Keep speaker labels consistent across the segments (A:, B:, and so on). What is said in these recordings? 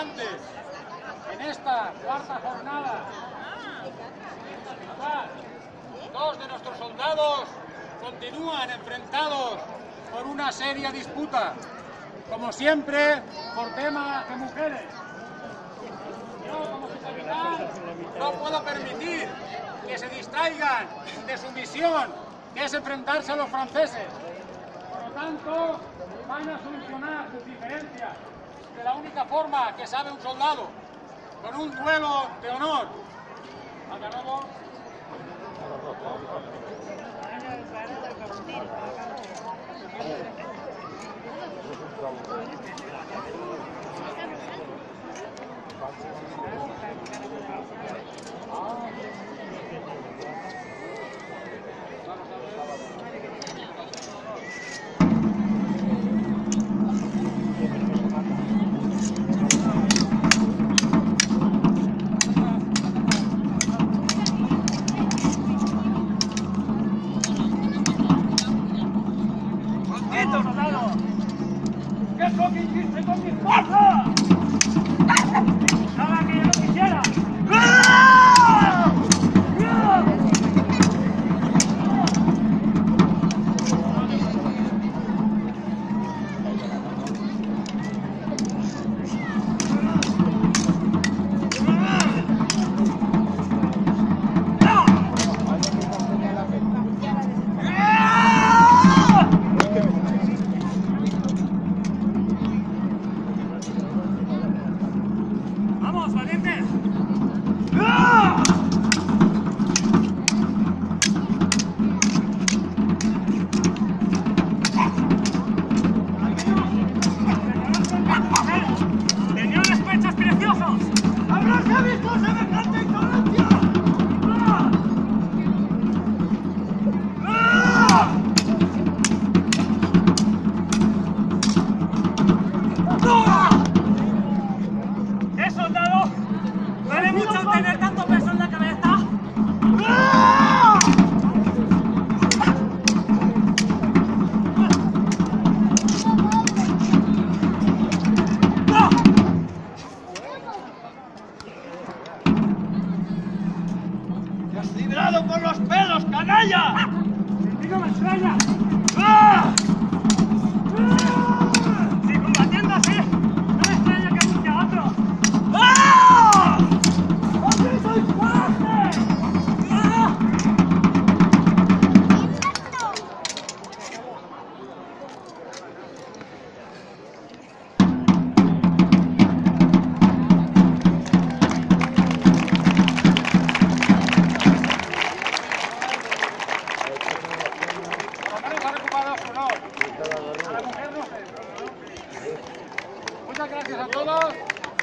A: en esta cuarta jornada. Dos de nuestros soldados continúan enfrentados por una seria disputa, como siempre, por temas de mujeres. Yo, como no puedo permitir que se distraigan de su misión, que es enfrentarse a los franceses. Por lo tanto, van a solucionar sus diferencias de la única forma que sabe un soldado, con un duelo de honor. Hasta
B: ¿Qué es lo que hiciste con mi esposa? Vamos,
A: valiente.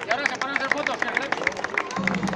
A: Y ahora se ponen a hacer fotos. que.